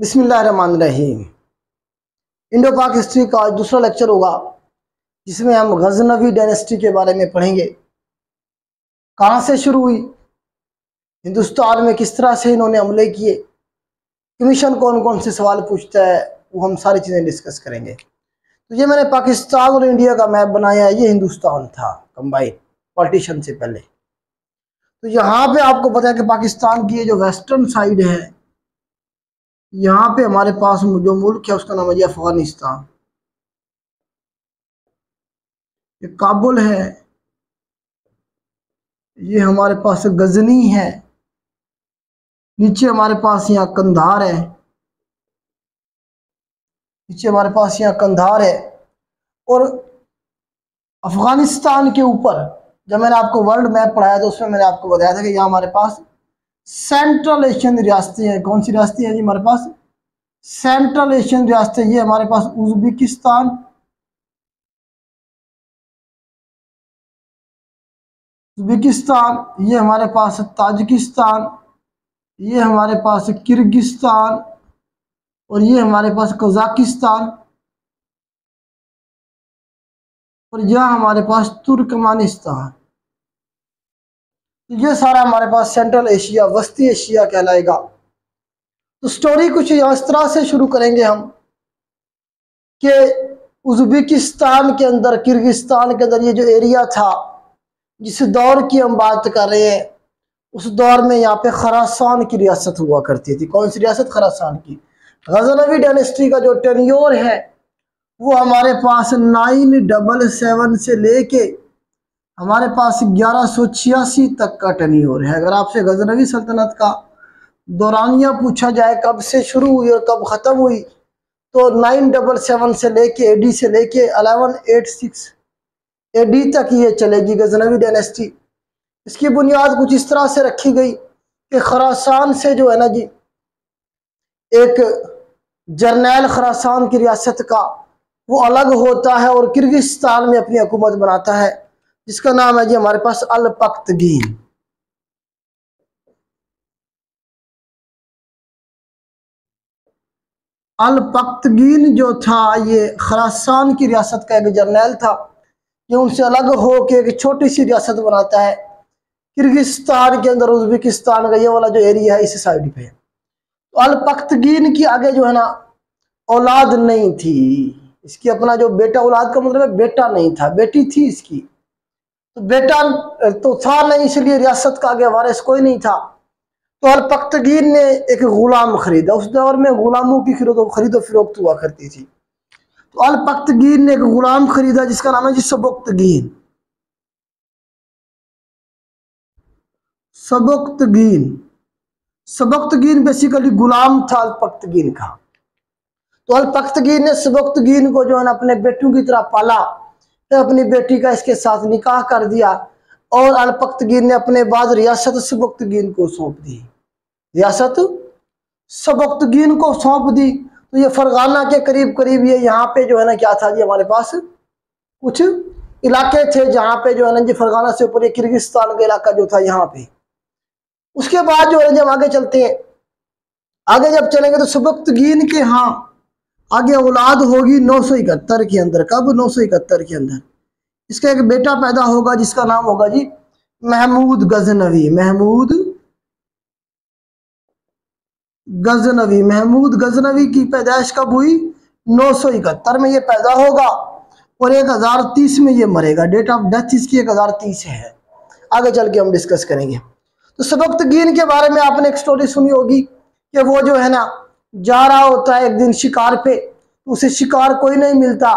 बिस्मिल्लाहिर्रहमानिर्रहीम। इंडो पाक हिस्ट्री का आज दूसरा लेक्चर होगा, जिसमें हम गजनवी डायनेस्टी के बारे में पढ़ेंगे। कहाँ से शुरू हुई? हिंदुस्तान में किस तरह से इन्होंने हमले किए? कमीशन कौन कौन से सवाल पूछता है? वो हम सारी चीज़ें डिस्कस करेंगे। तो ये मैंने पाकिस्तान और इंडिया का मैप बनाया है ये हिंदुस्तान था कंबाइन पार्टीशन से पहले। तो यहाँ पे आपको पता है कि पाकिस्तान की ये जो वेस्टर्न साइड है यहाँ पे हमारे पास जो मुल्क है, उसका नाम है अफ़गानिस्तान। ये काबुल है। ये हमारे पास गजनी है। नीचे हमारे पास यहाँ कंधार है। नीचे हमारे पास यहाँ कंधार है। और अफ़गानिस्तान के ऊपर, जब मैंने आपको वर्ल्ड मैप पढ़ाया तो उसमें मैंने आपको बताया था कि यहाँ हमारे पास सेंट्रल एशियन रियासतें हैं। कौन सी रियासतें हैं जी हमारे पास? सेंट्रल एशियन रियासतें ये हमारे पास उज्बेकिस्तान उज्बेकिस्तान, ये हमारे पास ताजिकिस्तान, ये हमारे पास किर्गिस्तान और ये हमारे पास कजाकिस्तान और यह हमारे पास तुर्कमानिस्तान। तो ये सारा हमारे पास सेंट्रल एशिया वस्ती एशिया कहलाएगा। तो स्टोरी कुछ इस तरह से शुरू करेंगे हम कि उज्बेकिस्तान के अंदर, किर्गिस्तान के अंदर ये जो एरिया था, जिस दौर की हम बात कर रहे हैं, उस दौर में यहाँ पे खरासान की रियासत हुआ करती थी। कौन सी रियासत? खरासान की। गजनवी डायनेस्टी का जो टेन्योर है, वो हमारे पास नाइन डबल सेवन से लेके हमारे पास ग्यारह तक का टेन्योर है। अगर आपसे गजनवी सल्तनत का दौरानिया पूछा जाए, कब से शुरू हुई और कब ख़त्म हुई तो नाइन डबल सेवन से लेके एडी से लेके अलेवन एट सिक्स एडी तक ये चलेगी गजनवी डायनेस्टी इसकी बुनियाद कुछ इस तरह से रखी गई कि खरासान से जो है ना जी, एक जर्नैल खरासान की रियासत का वो अलग होता है और किर्गिस्तान में अपनी हुकूमत बनाता है। जिसका नाम है जी हमारे पास अल पख्तगीन अल पख्तगीन जो था, ये खरासान की रियासत का एक जर्नैल था, ये उनसे अलग हो के एक छोटी सी रियासत बनाता है। किर्गिस्तान के अंदर उज्बेकिस्तान का ये वाला जो एरिया है, इस साइड पे तो अल पख्तगीन की आगे जो है ना, औलाद नहीं थी। इसकी अपना जो बेटा, औलाद का मतलब बेटा नहीं था, बेटी थी इसकी। बेटा तो था नहीं, इसलिए रियासत का आगे वारिस कोई नहीं था। तो अल पख्तगीन ने एक गुलाम खरीदा। उस दौर में गुलामों की खरीदो खरीदो फरोख्त हुआ करती थी। तो अल पख्तगीन ने एक गुलाम खरीदा, जिसका नाम है जी सबुख्तगीन। सबुख्तगीन। सबुख्तगीन बेसिकली गुलाम था अल पख्तगीन का। तो अल पख्तगीन ने सबुख्तगीन को जो है अपने बेटों की तरह पाला। फिर अपनी बेटी का इसके साथ निकाह कर दिया और अल पख्तगीन ने अपने बाद रियासत सबुख्तगीन को सौंप दी। रियासत सबुख्तगीन को सौंप दी। तो ये फरगाना के करीब करीब ये यहाँ पे जो है ना क्या था जी हमारे पास? कुछ इलाके थे जहाँ पे जो है ना जी फरगाना से ऊपर ये किर्गिस्तान का इलाका जो था यहाँ पे। उसके बाद जो है जब आगे चलते हैं। आगे जब चलेंगे तो सबुख्तगीन के यहाँ आगे औलाद होगी नौ सौ इकहत्तर के अंदर, कब? नौ सौ इकहत्तर के अंदर। इसका एक बेटा पैदा होगा, जिसका नाम होगा जी महमूद गजनवी महमूद गजनवी। महमूद गजनवी की पैदाइश कब हुई? नौ सौ इकहत्तर में ये पैदा होगा और एक हज़ार तीस में ये मरेगा। डेट ऑफ़ डेथ इसकी एक हज़ार तीस है। आगे चल के हम डिस्कस करेंगे। तो सबकतगीन के बारे में आपने एक स्टोरी सुनी होगी कि वो जो है ना जा रहा होता है एक दिन शिकार पे तो उसे शिकार कोई नहीं मिलता।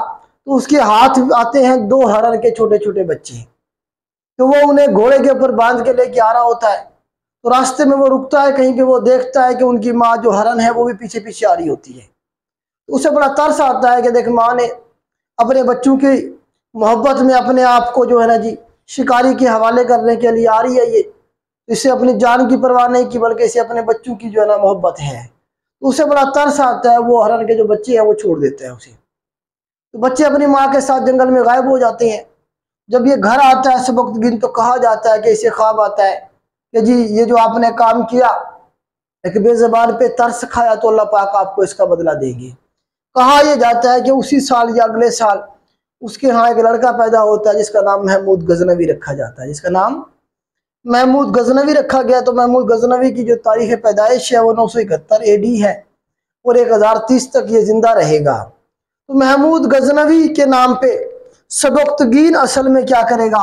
तो उसके हाथ आते हैं दो हरण के छोटे छोटे बच्चे। तो वो उन्हें घोड़े के ऊपर बाँध के लेके आ रहा होता है। तो रास्ते में वो रुकता है, कहीं पे वो देखता है कि उनकी माँ जो हरण है वो भी पीछे पीछे आ रही होती है। तो उसे बड़ा तरस आता है कि देख माँ ने अपने बच्चों की मोहब्बत में अपने आप को जो है ना जी, शिकारी के हवाले करने के लिए आ रही है ये। तो इसे अपनी जान की परवाह नहीं की, बल्कि इसे अपने बच्चों की जो है ना मोहब्बत है। तो उसे बड़ा तरस आता है, वो हरण के जो बच्चे हैं, वो छोड़ देते हैं उसे। तो बच्चे अपनी माँ के साथ जंगल में गायब हो जाते हैं। जब ये घर आता है सबक गिन तो कहा जाता है कि इसे ख्वाब आता है कि जी, ये जो आपने काम किया, एक बेजबान पे तरस खाया तो अल्लाह पाक आपको इसका बदला देंगे। कहा यह जाता है कि उसी साल या अगले साल उसके यहाँ एक लड़का पैदा होता है, जिसका नाम महमूद गजनवी रखा जाता है, जिसका नाम महमूद गजनवी रखा गया तो महमूद गजनवी की जो तारीख पैदाइश है, वो नौ सौ इकहत्तर ए डी है और एक हज़ार तीस तक ये ज़िंदा रहेगा। तो महमूद गजनवी के नाम पे सबकतगीन असल में क्या करेगा?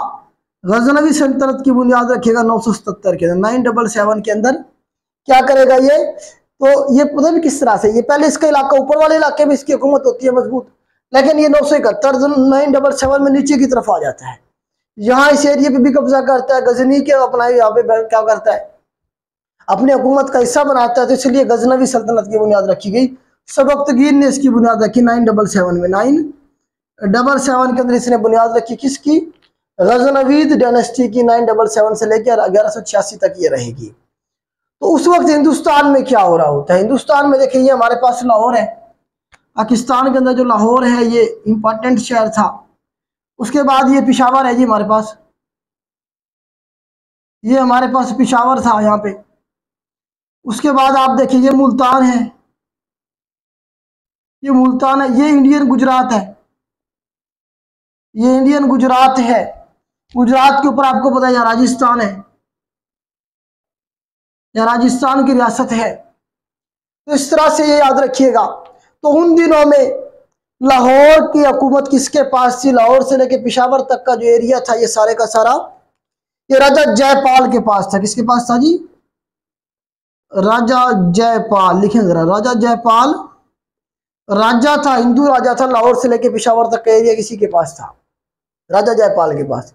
गजनवी सल्तनत की बुनियाद रखेगा नौ सौ सतर के अंदर, नाइन डबल सेवन के अंदर। क्या करेगा ये? तो ये पता भी किस तरह से, ये पहले इसका इलाका, ऊपर वाले इलाके में इसकी हुकूमत होती है मज़बूत, लेकिन ये नौ सौ इकहत्तर, नाइन डबल सेवन में नीचे की तरफ़ आ जाता है। यहाँ इस एरिए पे भी कब्जा करता है, गजनी के अपना यहाँ पे क्या करता है? अपनी हुकूमत का हिस्सा बनाता है तो इसलिए गजनवी सल्तनत की बुनियाद रखी गई। सबकतगीर ने इसकी बुनियाद रखी नाइन डबल सेवन में। नाइन डबल सेवन के अंदर इसने बुनियाद रखी किसकी? गजनवीद डायनेस्टी की नाइन डबल सेवन से लेकर ग्यारह सौ छियासी तक ये रहेगी। तो उस वक्त हिंदुस्तान में क्या हो रहा होता है? हिंदुस्तान में देखिए हमारे पास लाहौर है। पाकिस्तान के अंदर जो लाहौर है, ये इंपॉर्टेंट शहर था। उसके बाद ये पिशावर है जी हमारे पास। ये हमारे पास पिशावर था यहाँ पे। उसके बाद आप देखिए, ये मुल्तान है। ये मुल्तान है। ये इंडियन गुजरात है। ये इंडियन गुजरात है। गुजरात के ऊपर आपको पता है, यहाँ राजस्थान है। या राजस्थान की रियासत है। तो इस तरह से ये याद रखिएगा। तो उन दिनों में लाहौर की हुकूमत किसके पास थी? लाहौर से लेके पिशावर तक का जो एरिया था, ये सारे का सारा, ये राजा जयपाल के पास था। किसके पास था जी? राजा जयपाल, लिखें जरा, राजा जयपाल, राजा था, हिंदू राजा था, लाहौर से लेके पिशावर तक का एरिया किसी के पास था? राजा जयपाल के पास।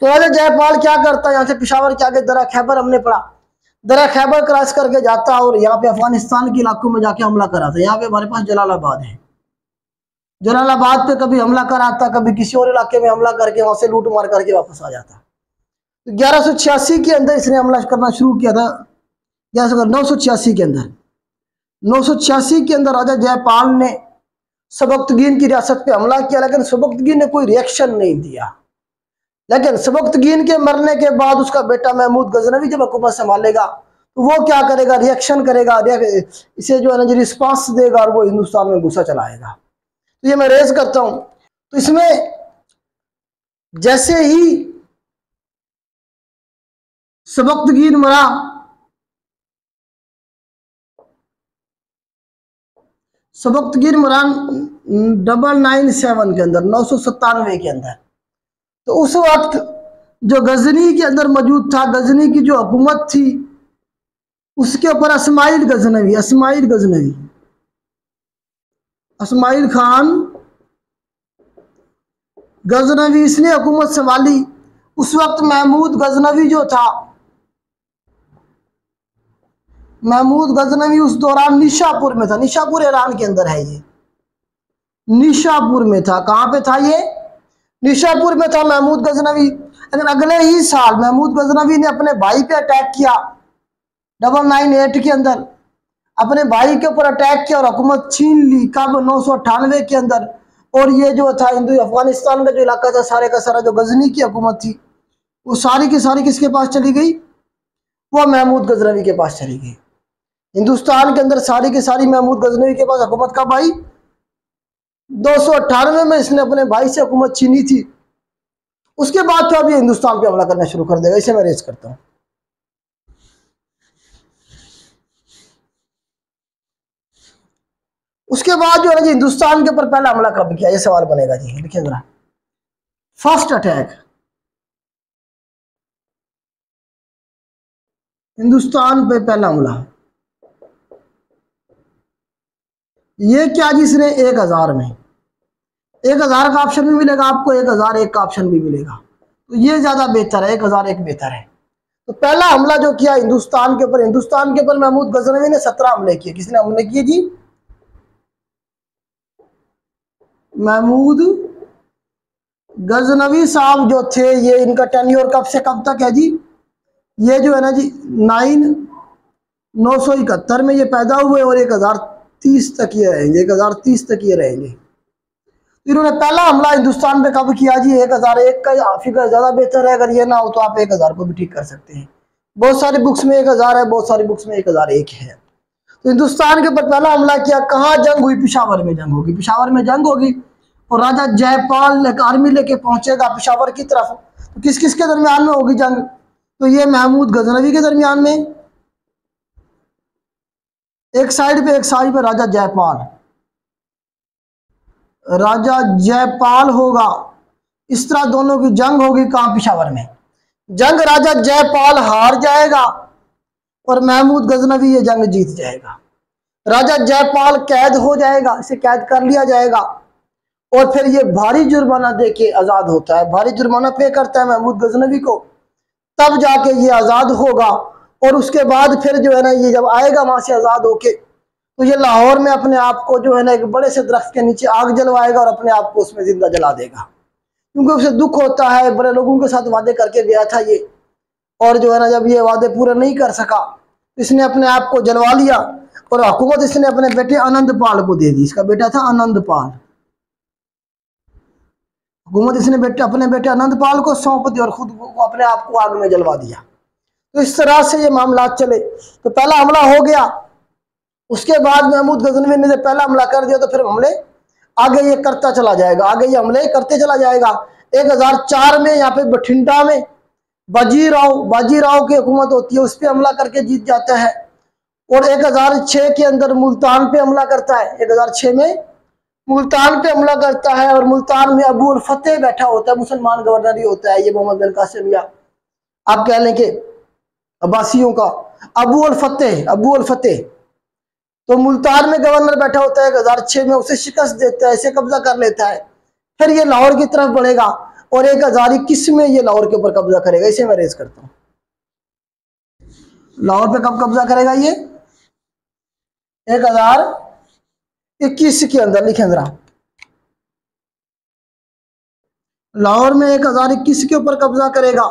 तो राजा जयपाल क्या करता है? यहाँ से पिशावर के आगे दरा खैबर हमने पढ़ा। दरा खैबर क्रॉस करके जाता और यहाँ पे अफ़गानिस्तान के इलाकों में जाके हमला कराता है यहाँ पे हमारे पास जलालाबाद है। जलालाबाद पे कभी हमला कर आता कभी किसी और इलाके में हमला करके वहाँ से लूट मार करके वापस आ जाता। तो ग्यारह के अंदर इसने हमला करना शुरू किया था। ग्यारह नौ के अंदर। नौ सौ छियासी के अंदर राजा जयपाल ने सबकतगीन की रियासत पे हमला किया, लेकिन सबकतगीन ने कोई रिएक्शन नहीं दिया। लेकिन सबकतगीन के मरने के बाद उसका बेटा महमूद गजनवी जब हुकूमत संभालेगा तो वो क्या करेगा? रिएक्शन करेगा इसे जो है ना रिस्पॉन्स देगा और वो हिंदुस्तान में गुस्सा चलाएगा। तो ये मैं रेज करता हूँ। तो इसमें जैसे ही सबकतगीर मरा सबकतगीर मरा डबल नाइन सेवन के अंदर, नौ सौ सत्तानवे के अंदर। तो उस वक्त जो गजनी के अंदर मौजूद था, गजनी की जो हुकूमत थी, उसके ऊपर असमाइल गजनवी असमाइल गजनवी। असमाइल खान, गजनवी, इसने हुकूमत संभाली। उस वक्त महमूद गजनवी जो था, महमूद गजनवी उस दौरान निशापुर में था। निशापुर ईरान के अंदर है ये। निशापुर में था। कहाँ पे था ये? निशापुर में था महमूद गजनवी। लेकिन अगले ही साल महमूद गजनवी ने अपने भाई पे अटैक किया, डबल नाइन एट के अंदर। अपने भाई के ऊपर अटैक किया और हुकूमत छीन ली कब नौ सौ अट्ठानवे के अंदर। और ये जो था हिंदू अफ़गानिस्तान का जो इलाका था, सारे का सारा जो गजनी की हुकूमत थी, वो सारी की सारी किसके पास चली गई? वो महमूद गजनवी के पास चली गई। हिंदुस्तान के अंदर सारी की सारी महमूद गजनवी के पास हुकूमत कब आई दो सौ अट्ठानवे में इसने अपने भाई से हुकूमत छीनी थी। उसके बाद तो अभी हिंदुस्तान पे हमला करना शुरू कर देगा, इसे मैं रेज करता हूँ। उसके बाद जो है जी, हिंदुस्तान के ऊपर पहला हमला कब किया? ये सवाल बनेगा जी। देखिए जरा। फ़र्स्ट अटैक हिंदुस्तान पे पहला हमला। ये क्या जिसने एक हज़ार में। एक हज़ार का ऑप्शन भी मिलेगा आपको, एक हज़ार एक का ऑप्शन भी मिलेगा। तो ये ज़्यादा बेहतर है, एक हज़ार एक बेहतर है। तो पहला हमला जो किया हिंदुस्तान के ऊपर, हिंदुस्तान के ऊपर महमूद गजनवी ने सत्रह हमले किए। किसने हमले किए जी? महमूद गजनवी साहब जो थे, ये इनका टेन्योर कब से कब तक है जी? ये जो है ना जी नाइन नौ सौ इकहत्तर में ये पैदा हुए और एक हज़ार तीस तक ये रहेंगे, एक हज़ार तीस तक ये रहेंगे। तो इन्होंने पहला हमला हिंदुस्तान पे कब किया जी? एक हज़ार एक का फिगर ज़्यादा बेहतर है, अगर ये ना हो तो आप एक हज़ार को भी ठीक कर सकते हैं। बहुत सारी बुक्स में एक हज़ार है, बहुत सारी बुक्स में एक हज़ार एक है। हिंदुस्तान के ऊपर पहला हमला किया, कहाँ जंग हुई? पिशावर में जंग होगी। पिशावर में जंग होगी और राजा जयपाल एक आर्मी लेके पहुंचेगा पिशावर की तरफ़। तो किस किस के दरमियान में होगी जंग? तो ये महमूद गजनवी के दरमियान में। एक साइड पे, एक साइड पे राजा जयपाल। राजा जयपाल होगा। इस तरह दोनों की जंग होगी कहाँ? पिशावर में। जंग राजा जयपाल हार जाएगा। और महमूद गजनवी ये जंग जीत जाएगा। राजा जयपाल कैद हो जाएगा, इसे कैद कर लिया जाएगा। और फिर ये भारी जुर्माना दे के आज़ाद होता है। भारी जुर्माना पे करता है महमूद गजनवी को। तब जाके ये आज़ाद होगा और उसके बाद फिर जो है ना ये जब आएगा वहाँ से आज़ाद होके तो ये लाहौर में अपने आप को जो है ना एक बड़े से दरख्त के नीचे आग जलवाएगा और अपने आप को उसमें ज़िंदा जला देगा। क्योंकि उसे दुख होता है, बड़े लोगों के साथ वादे करके गया था ये। और जो है ना, जब ये वादे पूरे नहीं कर सका, इसने अपने आप को जलवा लिया और हुकूमत इसने अपने बेटे आनंद पाल को दे दी। इसका बेटा था आनंद पाल हुकूमत इसने बेटे, अपने बेटे आनंद पाल को सौंप दिया और खुद को अपने आप को आग में जलवा दिया। तो इस तरह से ये मामला चले। तो पहला हमला हो गया। उसके बाद महमूद गजनवी ने जब पहला हमला कर दिया तो फिर हमले, आगे ये करता चला जाएगा। आगे ये हमले करते चला जाएगा। एक हज़ार चार में, यहाँ पे बठिंडा में बाजीराव बाजीराव की हुकूमत होती है, उस पर हमला करके जीत जाता है। और एक हज़ार छह के अंदर मुल्तान पे हमला करता है। एक हज़ार छह में मुल्तान पे हमला करता है और मुल्तान में अबू अल फतेह बैठा होता है, मुसलमान गवर्नर ही होता है, ये मोहम्मद बिन कासिम या। आप कह लें कि अब्बासियों का अबू फतेह अबू फतेह। तो मुल्तान में गवर्नर बैठा होता है, एक हज़ार छह में उसे शिकस्त देता है, इसे कब्जा कर लेता है। फिर ये लाहौर की तरफ़ बढ़ेगा। और एक हज़ार इक्कीस में ये लाहौर के ऊपर कब्जा करेगा? इसे मैं रेज करता हूँ। लाहौर पे कब कब्जा करेगा ये? एक हज़ार इक्कीस के अंदर, लिखे जरा। लाहौर में एक हज़ार इक्कीस के ऊपर कब्जा करेगा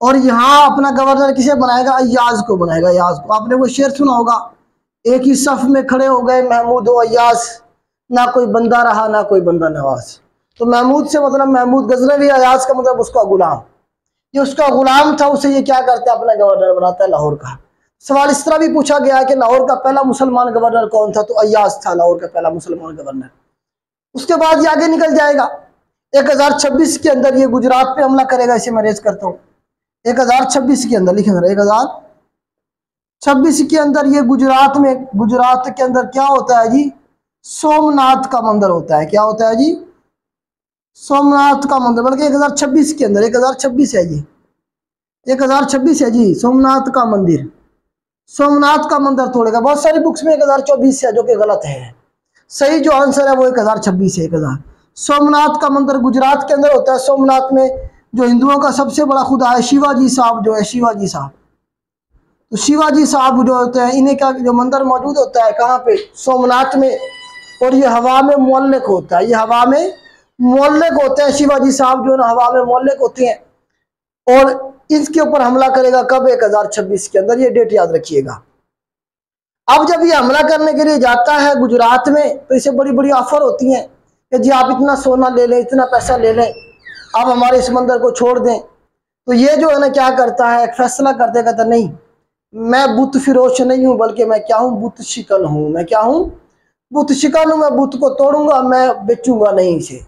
और यहाँ अपना गवर्नर किसे बनाएगा? अयाज को बनाएगा अयाज को। आपने वो शेर सुना होगा, एक ही सफ में खड़े हो गए महमूद अयाज ना कोई बंदा रहा, ना कोई बंदा नवाज़। तो महमूद से मतलब महमूद गजनवी अयाज का मतलब उसका गुलाम। ये उसका गुलाम था, उसे ये क्या करता है? अपना गवर्नर बनाता है लाहौर का। सवाल इस तरह भी पूछा गया कि लाहौर का पहला मुसलमान गवर्नर कौन था? तो अयाज था लाहौर का पहला मुसलमान गवर्नर उसके बाद ये आगे निकल जाएगा। एक हज़ार छब्बीस के अंदर ये गुजरात पे हमला करेगा, इसे मैं रेज करता हूँ। एक हज़ार छब्बीस के अंदर लिखे हज़ार छब्बीस के अंदर ये गुजरात में, गुजरात के अंदर क्या होता है जी? सोमनाथ का मंदिर होता है। क्या होता है जी? सोमनाथ का मंदिर, बल्कि एक हज़ार छब्बीस के अंदर, एक हज़ार छब्बीस है जी। एक हज़ार छब्बीस है जी, सोमनाथ का मंदिर। सोमनाथ का मंदिर तोड़ेगा। बहुत सारी बुक्स में एक हज़ार चौबीस है, जो कि गलत है। सही जो आंसर है, वो एक हज़ार छब्बीस है, एक हज़ार। सोमनाथ का मंदिर गुजरात के अंदर होता है। सोमनाथ में जो हिंदुओं का सबसे बड़ा खुदा है, शिवाजी साहब जो है, शिवाजी साहब। तो शिवाजी साहब जो होते हैं, इन्हें का जो मंदिर मौजूद होता है, कहाँ पे? सोमनाथ में। और ये हवा में मोल्लिक होता है। ये हवा में मोल्लिक होते हैं शिवाजी साहब जो है ना हवा में मोल्लिक होते हैं। और इसके ऊपर हमला करेगा कब? 1026 के अंदर। ये डेट याद रखिएगा। अब जब ये हमला करने के लिए जाता है गुजरात में तो इसे बड़ी बड़ी ऑफ़र होती हैं कि जी आप इतना सोना ले लें, इतना पैसा ले लें, आप हमारे इस मंदिर को छोड़ दें। तो ये जो है ना, क्या करता है? फैसला कर देगा तो नहीं, मैं बुत फिरोश नहीं हूँ, बल्कि मैं क्या हूँ? बुत शिकन हूँ। मैं क्या हूँ? बुत शिकन हूँ, मैं बुत को तोड़ूँगा, मैं बेचूँगा नहीं इसे।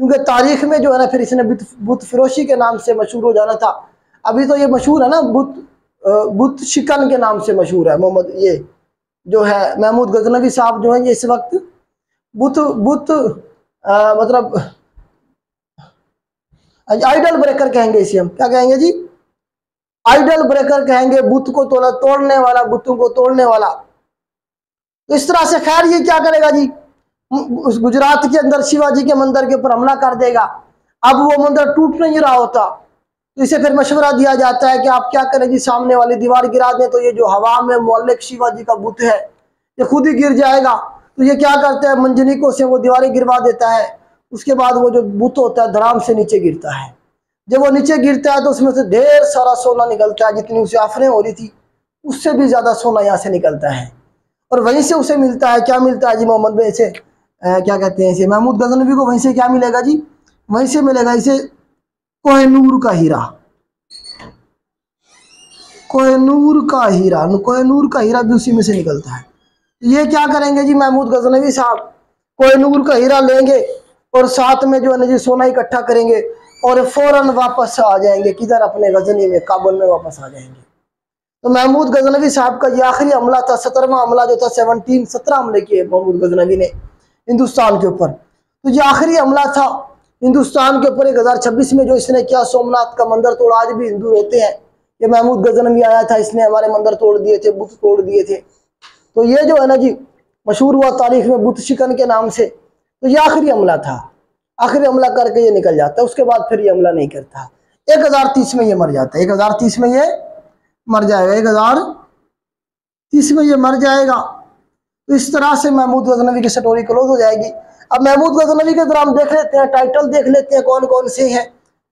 क्योंकि तारीख में जो है ना फिर इसने बुत फिरोशी के नाम से मशहूर हो जाना था। अभी तो ये मशहूर है ना, बुत बुत शिकन के नाम से मशहूर है, मोहम्मद, ये जो है महमूद गजनवी साहब जो है ये इस वक्त बुत बुत मतलब आइडल ब्रेकर कहेंगे इसे हम। क्या कहेंगे जी? आइडल ब्रेकर कहेंगे, बुत को तोड़ा तोड़ने वाला, बुतों को तोड़ने वाला। तो इस तरह से खैर ये क्या करेगा जी? गुजरात के अंदर शिवाजी के मंदिर के ऊपर हमला कर देगा। अब वो मंदिर टूट नहीं रहा होता। तो इसे फिर मशवरा दिया जाता है कि आप क्या करें जी, सामने वाली दीवार गिरा दें तो ये जो हवा में मौलिक शिवाजी का बुत है, ये खुद ही गिर जाएगा। तो ये क्या करता है, मंजनिकों से वो दीवारें गिरवा देता है। उसके बाद वो जो बुत होता है धराम से नीचे गिरता है। जब वो नीचे गिरता है तो उसमें से ढेर सारा सोना निकलता है, जितनी उसे आफरें हो रही थी, उससे भी ज़्यादा सोना यहाँ से निकलता है। और वहीं से उसे मिलता है। क्या मिलता है जी मोहम्मद भाई से क्या कहते हैं इसे? महमूद गजनवी को वहीं से क्या मिलेगा जी? वहीं से मिलेगा इसे कोहनूर का हीरा। कोहनूर का हीरा कोहनूर का हीरा भी उसी में से निकलता है। ये क्या करेंगे जी महमूद गजनवी साहब? कोहनूर का हीरा लेंगे और साथ में जो है ना जी सोना इकट्ठा करेंगे और फ़ौरन वापस आ जाएँगे, किधर? अपने गजनी में, काबुल में वापस आ जाएँगे। तो महमूद गजनवी साहब का ये आखिरी हमला था, सत्रहवा हमला जो था, सेवनटीन, सत्रह हमले किए महमूद गजनवी ने। हिंदुस्तान के ऊपर। तो ये आखिरी हमला था। हिंदुस्तान के ऊपर एक हज़ार छब्बीस में जो इसने किया, सोमनाथ का मंदिर तोड़ा, आज भी हिंदू होते हैं। ये महमूद गजनवी आया था, इसने हमारे मंदिर तोड़ दिए थे बुत तोड़ दिए थे। तो ये जो है ना जी, मशहूर हुआ तारीख में बुत शिकन के नाम से। तो ये आखिरी हमला था। आखिरी हमला करके ये निकल जाता है, उसके बाद फिर ये हमला नहीं करता। एक हज़ार तीस में ये मर जाता है। एक हज़ार तीस में ये मर जाएगा। एक हज़ार तीस में ये मर जाएगा। तो इस तरह से महमूद गजनवी की स्टोरी क्लोज हो जाएगी। अब महमूद गजनवी के हम देख लेते हैं टाइटल देख लेते हैं कौन कौन से हैं।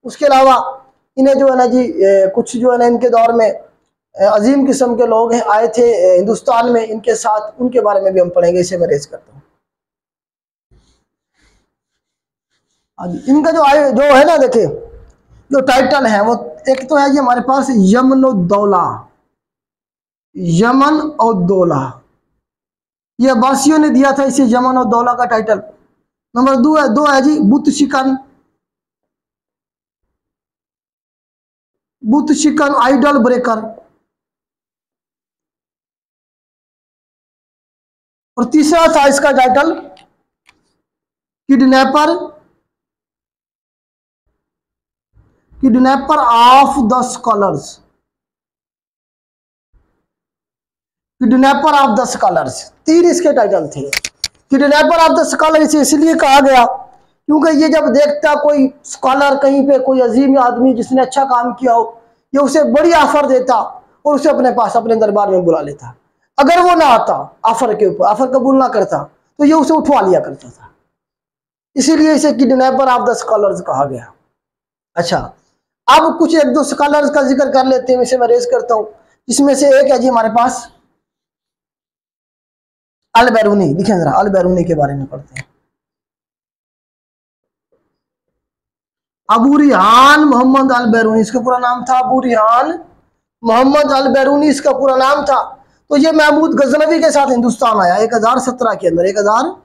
उसके अलावा इन्हें जो है ना जी कुछ जो है ना इनके दौर में अजीम किस्म के लोग हैं, आए थे हिंदुस्तान में, इनके साथ, उनके बारे में भी हम पढ़ेंगे, इसे मैं रेज करता हूँ। इनका जो आए जो है ना देखे, जो टाइटल है, वो एक तो है ये हमारे पास यमन उद्दौला यमन उद्दौला ये अब्बासियों ने दिया था इसे जमन और दौला का टाइटल नंबर दो है दो है जी, बुत शिकन। बुत शिकन आइडल ब्रेकर और तीसरा था इसका title kidnapper kidnapper of the scholars kidnapper of the scholars तीन इसके टाइटल थे। किडनैपर ऑफ़ द स्कॉलर इसे इसलिए कहा गया, क्योंकि ये जब देखता कोई स्कॉलर कहीं पे, कोई अजीम आदमी जिसने अच्छा काम किया हो, ये उसे बड़ी ऑफ़र देता और उसे अपने पास, अपने दरबार में बुला लेता। अगर वो ना आता ऑफ़र के ऊपर ऑफ़र कबूल ना करता तो ये उसे उठवा लिया करता था। इसीलिए इसे किडनैपर ऑफ़ द स्कॉलर्स कहा गया। अच्छा अब कुछ एक दो स्कॉलर्स का ज़िक्र कर लेते हैं, इसे मैं रेज करता हूँ इसमें से एक है जी हमारे पास। अल बैरूनी लिखे जरा अल बैरूनी के बारे में पढ़ते हैं। अबू रिहान मोहम्मद अल बैरूनी इसका पूरा नाम था अबू रिहान मोहम्मद अल बैरूनी इसका पूरा नाम था। तो ये महमूद गजनवी के साथ हिंदुस्तान आया, एक हज़ार सत्रह के अंदर, एक हज़ार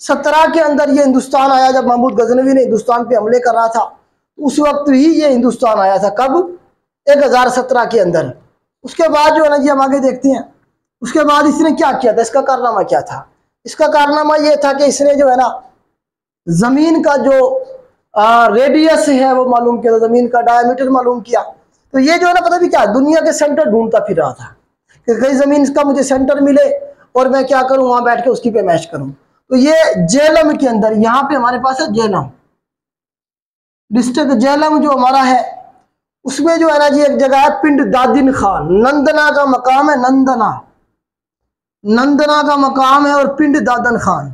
सत्रह के अंदर ये हिंदुस्तान आया, जब महमूद गजनवी ने हिंदुस्तान पे हमले कर रहा था। उस वक्त ही ये हिंदुस्तान आया था, कब? एक हज़ार सत्रह के अंदर। उसके बाद जो है ना जी हम आगे देखते हैं। उसके बाद इसने क्या किया था? इसका कारनामा क्या था? इसका कारनामा ये था कि इसने जो है ना ज़मीन का जो आ, रेडियस है वो मालूम किया था ज़मीन का डायमीटर मालूम किया। तो ये जो है ना पता भी क्या दुनिया के सेंटर ढूंढता फिर रहा था कि कई ज़मीन का मुझे सेंटर मिले और मैं क्या करूँ वहाँ बैठ के उसकी पे मैच करूँ। तो ये जेलम के अंदर यहाँ पे हमारे पास है जेलम। डिस्ट्रिक्ट जेलम जो हमारा है उसमें जो है ना जी एक जगह है पिंड दादिन खान। नंदना का मकाम है नंदना। नंदना का मकाम है और पिंड दादन खान।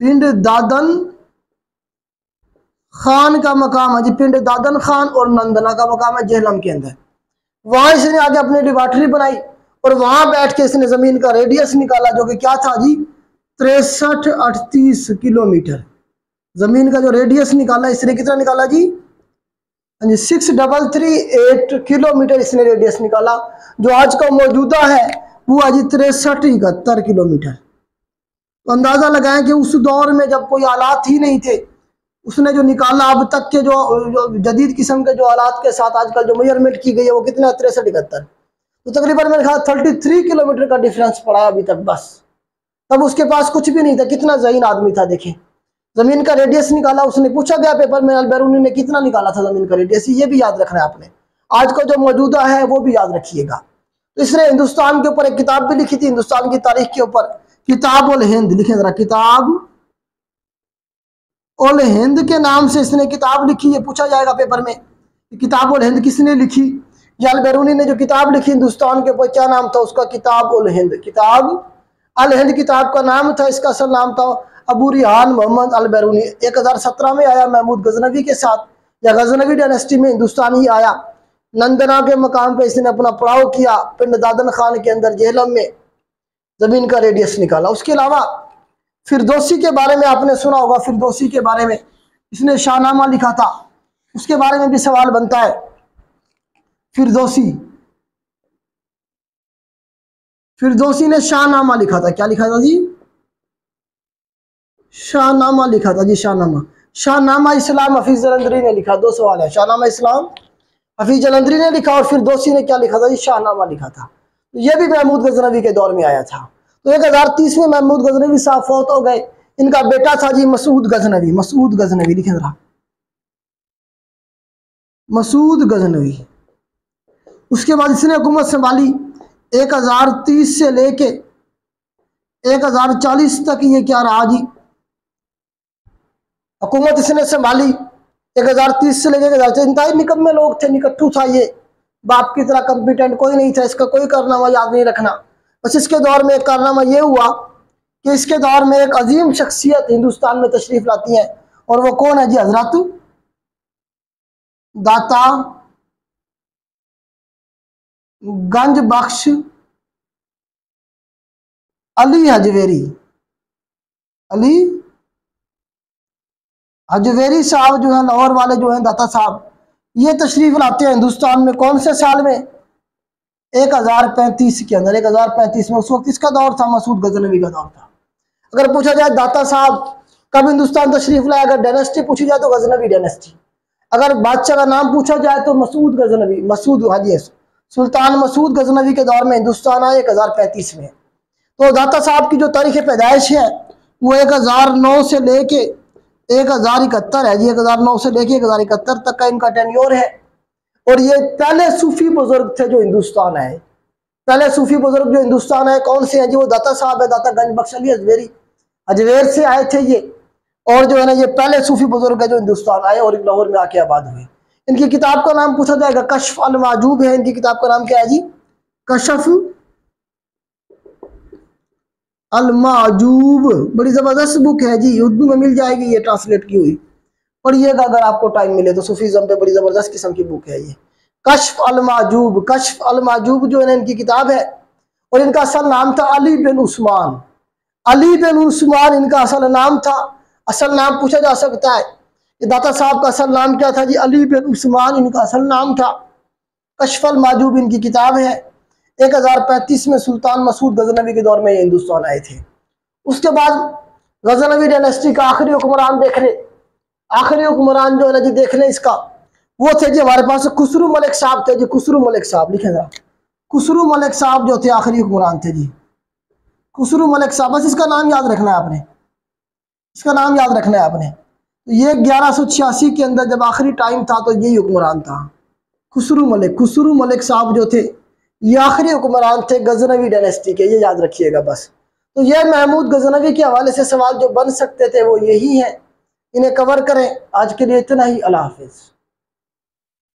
पिंड दादन खान का मकाम है जी, पिंड दादन खान और नंदना का मकाम है जेहलम के अंदर। वहाँ इसने आगे अपनी डिबाटरी बनाई और वहाँ बैठ के इसने ज़मीन का रेडियस निकाला जो कि क्या था जी? तिरसठ अड़तीस किलोमीटर। ज़मीन का जो रेडियस निकाला, इसने कितना निकाला जी? जी six double three eight kilometre इसने रेडियस निकाला, जो आज का मौजूदा है। वो आज तिरसठ इकहत्तर किलोमीटर। तो अंदाज़ा लगाएँ कि उस दौर में जब कोई आलात ही नहीं थे उसने जो निकाला अब तक के जो, जो जदीद किस्म के जो आलात के साथ आजकल जो मेज़रमेंट की गई है वो कितना तिरसठ इकहत्तर तो तकरीबन मेरे ख्याल थर्टी थ्री किलोमीटर का डिफरेंस पड़ा अभी तक बस। तब उसके पास कुछ भी नहीं था कितना जहीन आदमी था देखें। ज़मीन का रेडियस निकाला उसने पूछा गया पेपर में अलबैरूनी ने कितना निकाला था ज़मीन का रेडियस ये भी याद रखना है आपने। आज का जो मौजूदा है वो भी याद रखिएगा। इसने हिंदुस्तान के ऊपर एक किताब भी लिखी थी, हिंदुस्तान की तारीख के ऊपर। किताब उल हिंद, लिखे जरा, किताब उल हिंद के नाम से इसने किताब लिखी है पूछा जाएगा पेपर में किताब उल हिंद किसने लिखी? याल बैरूनी ने जो किताब लिखी हिंदुस्तान के ऊपर, क्या नाम था उसका? किताब उल हिंद, किताब अल हिंद किताब का नाम था, इसका असल नाम था अबू रिहान मोहम्मद अल बैरूनी। एक हज़ार सत्रह में आया महमूद गजनवी के साथ, या गजनवी डायनेस्टी में हिंदुस्तान आया। नंदना के मकाम पे इसने अपना पड़ाव किया, पिंड दादन खान के अंदर जेहलम में। ज़मीन का रेडियस निकाला। उसके अलावा फिरदोसी के बारे में आपने सुना होगा, फिरदोसी के बारे में इसने शाहनामा लिखा था। उसके बारे में भी सवाल बनता है। फिरदोसी। फिरदौसी ने शाहनामा लिखा था। क्या लिखा था जी? शाहनामा लिखा था जी, शाहनामा। शाहनामा इस्लाम हफीज ने लिखा। दो सवाल है। शाहनामा इस्लाम हफीज जलंधरी ने लिखा और फिर दोषी ने क्या लिखा था? जी शाहनामा लिखा था। तो यह भी महमूद गजनवी के दौर में आया था। तो एक हज़ार तीस में महमूद गजनवी साहब फौत हो गए। इनका बेटा था जी मसूद गजनवी। मसूद गजनवी लिखे मसूद गजनवी। उसके बाद इसने हुकूमत संभाली। एक हज़ार तीस से लेके एक हज़ार चालीस तक ये क्या रहा जी? हुकूमत इसने संभाली। एक हज़ार तीस से लेकर एक हज़ार इंतहाई निकम्मे लोग थे, निकट्ठू था ये। बाप की तरह कंपिटेंट कोई नहीं था, इसका कोई कारनामा याद नहीं रखना। बस इसके दौर में एक कारनामा ये हुआ कि इसके दौर में एक अजीम शख्सियत हिंदुस्तान में तशरीफ़ लाती है, और वो कौन है जी? हज़रत? दाता गंज बख्श अली हजवेरी। अली? हजवेरी साहब जो है, लाहौर वाले जो हैं, दाता साहब, ये तशरीफ़ लाते हैं हिंदुस्तान में कौन से साल में? एक हज़ार पैंतीस के अंदर, एक हज़ार पैंतीस में उस वक्त इसका दौर था? मसूद गजनवी का दौर था। अगर पूछा जाए, दाता साहब, कब हिंदुस्तान तशरीफ़ लाए अगर डेनेस्टी पूछी जाए तो गजनवी डेनेस्टी अगर बादशाह का नाम पूछा जाए तो मसूद गजनवी, मसूद हाजी सुल्तान मसूद गजनवी के दौर में हिंदुस्तान आए एक हज़ार पैंतीस में। तो दाता साहब की जो तारीख पैदाइश है, वो एक हज़ार नौ से लेके एक हज़ार इकहत्तर है जी, एक हज़ार नौ से लेके एक हज़ार इकहत्तर तक का इनका टेन्योर है। और ये पहले सूफी बुज़ुर्ग थे जो हिंदुस्तान आए। पहले सूफी बुज़ुर्ग जो हिंदुस्तान आए, कौन से हैं जी? वो दाता साहब है, दाता गंज बख्श अली अजमेरी, अजमेर से आए थे ये। और जो है ना, ये पहले सूफी बुज़ुर्ग है जो हिंदुस्तान आए और लाहौर में आके आबाद हुए। इनकी किताब का नाम पूछा जाएगा, कशफ अल माजूब है। इनकी किताब का नाम क्या है जी? कशफ अलमाजूब। बड़ी ज़बरदस्त बुक है जी, उर्दू में मिल जाएगी ये ट्रांसलेट की हुई। पढ़िएगा अगर आपको टाइम मिले तो सूफीज़म पे बड़ी ज़बरदस्त किस्म की बुक है ये। कशफ अलमाजूब कशफ अलमाजूब जो है इनकी किताब है। और इनका असल नाम था अली बिन उस्मान। अली बिन उस्मान, इनका असल नाम था। असल नाम पूछा जा सकता है कि दाता साहब का असल नाम क्या था जी? अली बिन उस्मान, इनका असल नाम था। कशफल माजूब इनकी किताब है। एक हज़ार पैंतीस में सुल्तान मसूद गजनवी के दौर में ये हिंदुस्तान आए थे। उसके बाद गजनवी डायनेस्टी का आखिरी हुक्मरान देख रहे। आखिरी हुक्मरान जो है ना जी, देख लें इसका। वो थे जी हमारे पास खुसरू मलिक साहब थे जी, खुसरू मलिक साहब, लिखे जरा। खुसरू मलिक साहब जो थे आखिरी हुक्मरान थे जी। खुसरू मलिक साहब, बस इसका नाम याद रखना है आपने। इसका नाम याद रखना है आपने। तो ये ग्यारह सौ छियासी के अंदर जब आखिरी टाइम था तो यही हुक्मरान था। खुसरू मलिक खुसरू मलिक साहब जो थे ये आखिरी हुक्मरान थे गजनवी डायनेस्टी के, ये याद रखिएगा बस। तो यह महमूद गजनवी के हवाले से सवाल जो बन सकते थे वो यही है। इन्हें कवर करें। आज के लिए इतना ही, अल्लाह हाफिज़।